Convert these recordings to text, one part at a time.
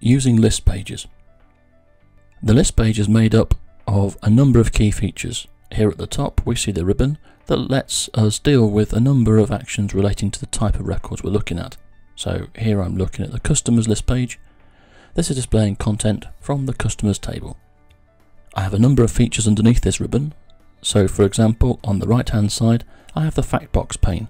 using list pages. The list page is made up of a number of key features. Here at the top we see the ribbon that lets us deal with a number of actions relating to the type of records we're looking at. So here I'm looking at the customers list page. This is displaying content from the customers table. I have a number of features underneath this ribbon. So for example, on the right hand side, I have the fact box pane.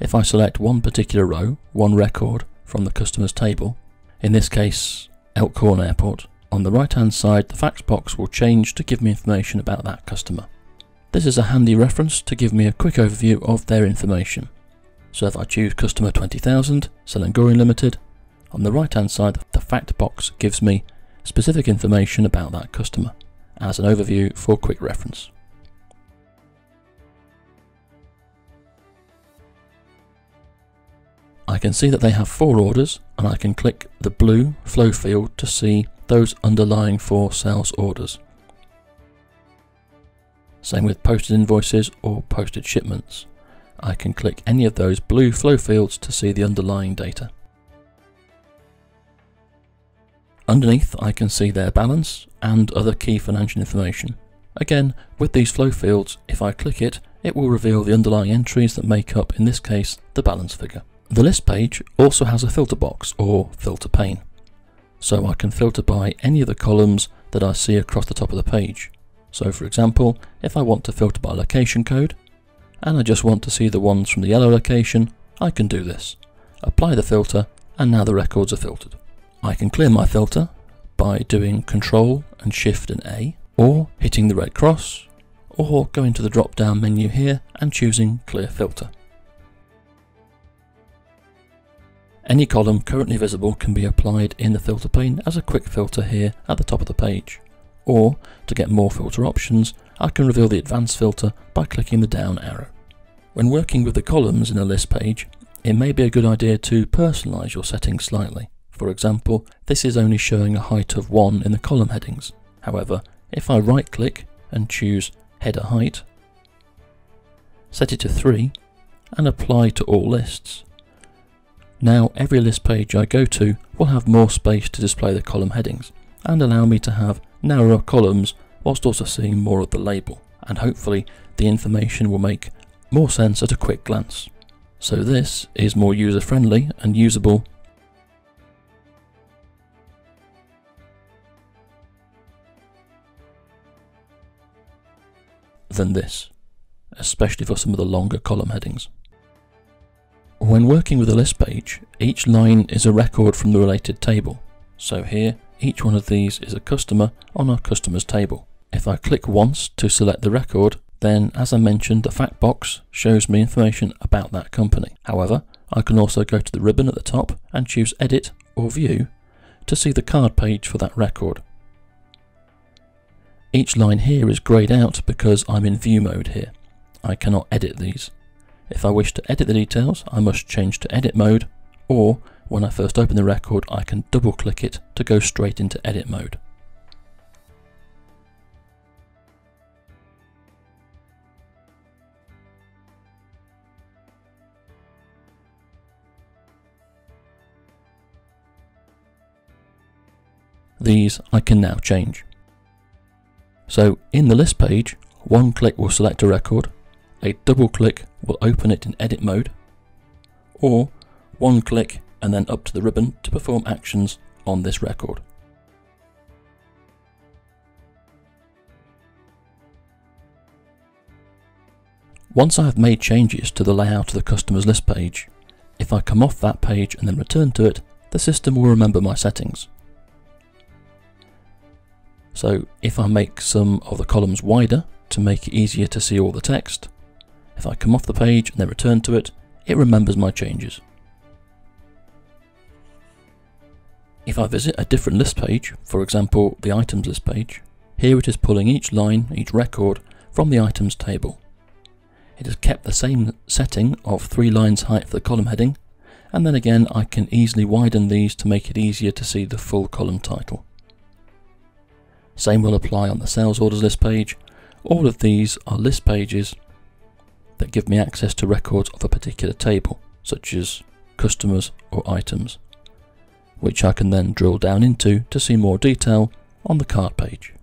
If I select one particular row, one record from the customers table, in this case Elkhorn Airport, on the right hand side the facts box will change to give me information about that customer. This is a handy reference to give me a quick overview of their information. So if I choose customer 20,000, Selangorian Limited, on the right hand side the fact box gives me specific information about that customer as an overview for quick reference. I can see that they have four orders and I can click the blue flow field to see those underlying four sales orders. Same with posted invoices or posted shipments. I can click any of those blue flow fields to see the underlying data. Underneath I can see their balance and other key financial information. Again, with these flow fields, if I click it, it will reveal the underlying entries that make up, in this case, the balance figure. The list page also has a filter box or filter pane, so I can filter by any of the columns that I see across the top of the page. So for example, if I want to filter by location code, and I just want to see the ones from the yellow location, I can do this. Apply the filter, and now the records are filtered. I can clear my filter by doing Control and Shift and A, or hitting the red cross, or going to the drop down menu here and choosing Clear Filter. Any column currently visible can be applied in the filter pane as a quick filter here at the top of the page. Or, to get more filter options, I can reveal the advanced filter by clicking the down arrow. When working with the columns in a list page, it may be a good idea to personalise your settings slightly. For example, this is only showing a height of 1 in the column headings. However, if I right click and choose header height, set it to 3 and apply to all lists, now every list page I go to will have more space to display the column headings and allow me to have narrower columns whilst also seeing more of the label and hopefully the information will make more sense at a quick glance. So this is more user friendly and usable than this, especially for some of the longer column headings. When working with a list page, each line is a record from the related table. So here, each one of these is a customer on our customers table. If I click once to select the record, then as I mentioned, the fact box shows me information about that company. However, I can also go to the ribbon at the top and choose edit or view to see the card page for that record. Each line here is greyed out because I'm in view mode here. I cannot edit these. If I wish to edit the details, I must change to edit mode, or when I first open the record, I can double click it to go straight into edit mode. These I can now change. So in the list page, one click will select a record, a double click will open it in edit mode, or one click and then up to the ribbon to perform actions on this record. Once I have made changes to the layout of the customer's list page, if I come off that page and then return to it, the system will remember my settings. So if I make some of the columns wider to make it easier to see all the text, if I come off the page and then return to it, it remembers my changes. If I visit a different list page, for example the items list page, here it is pulling each line, each record, from the items table. It has kept the same setting of 3 lines height for the column heading, and then again I can easily widen these to make it easier to see the full column title. Same will apply on the sales orders list page. All of these are list pages that give me access to records of a particular table, such as customers or items. which I can then drill down into to see more detail on the card page.